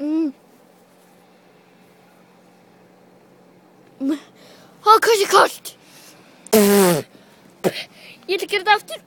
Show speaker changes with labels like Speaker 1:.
Speaker 1: Mm. mm. Ó, hvað sé kallt. Ég ætla að gera þetta aftur.